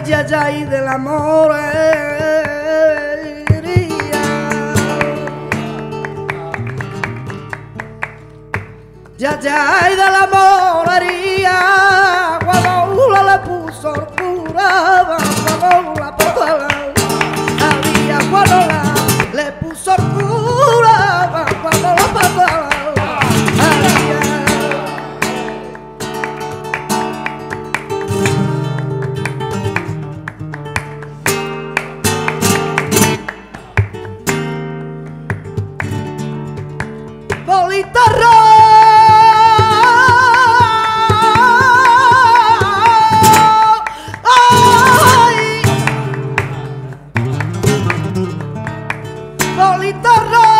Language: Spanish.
Ay, ya, ya, y del amor. Ya, ya, y del amor cuando uno le puso cura, cuando la solitario.